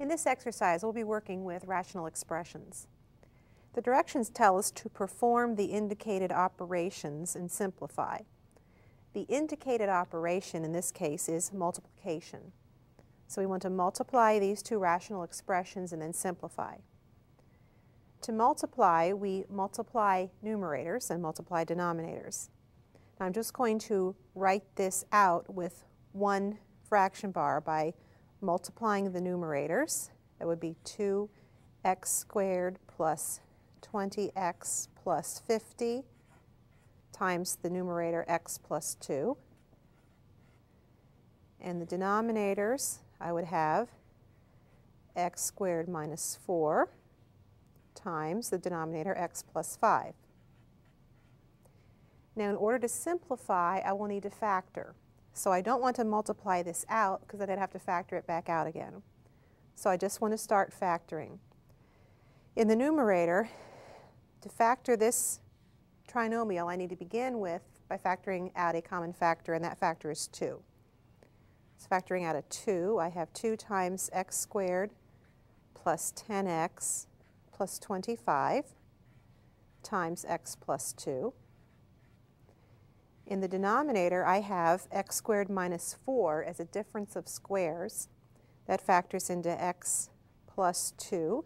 In this exercise, we'll be working with rational expressions. The directions tell us to perform the indicated operations and simplify. The indicated operation in this case is multiplication. So we want to multiply these two rational expressions and then simplify. To multiply, we multiply numerators and multiply denominators. Now I'm just going to write this out with one fraction bar by multiplying the numerators. That would be 2x squared plus 20x plus 50 times the numerator x plus 2. And the denominators, I would have x squared minus 4 times the denominator x plus 5. Now in order to simplify, I will need to factor. So I don't want to multiply this out because then I'd have to factor it back out again. So I just want to start factoring. In the numerator, to factor this trinomial, I need to begin with by factoring out a common factor, and that factor is 2. So factoring out a 2, I have 2 times x squared plus 10x plus 25 times x plus 2. In the denominator, I have x squared minus 4 as a difference of squares. That factors into x plus 2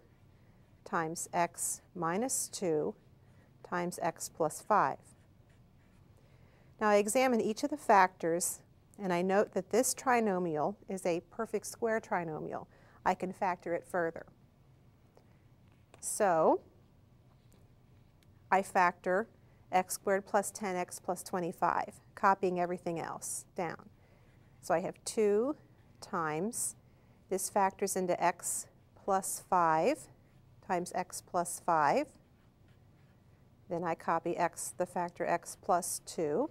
times x minus 2 times x plus 5. Now I examine each of the factors and I note that this trinomial is a perfect square trinomial. I can factor it further. So I factor x squared plus 10x plus 25, copying everything else down. So I have 2 times, this factors into x plus 5 times x plus 5. Then I copy x, the factor x plus 2.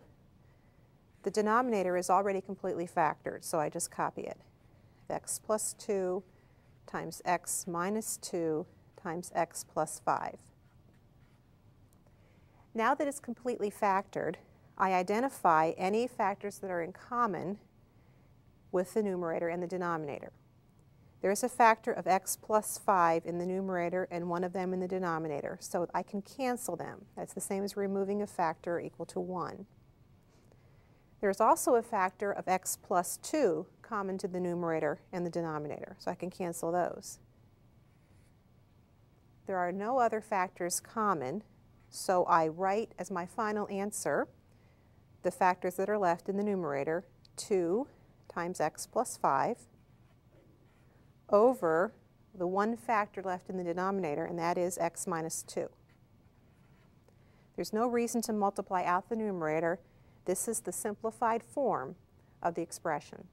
The denominator is already completely factored, so I just copy it. x plus 2 times x minus 2 times x plus 5. Now that it's completely factored, I identify any factors that are in common with the numerator and the denominator. There is a factor of x plus 5 in the numerator and one of them in the denominator, so I can cancel them. That's the same as removing a factor equal to 1. There's also a factor of x plus 2 common to the numerator and the denominator, so I can cancel those. There are no other factors common, so I write as my final answer the factors that are left in the numerator, 2 times x plus 5, over the one factor left in the denominator, and that is x minus 2. There's no reason to multiply out the numerator. This is the simplified form of the expression.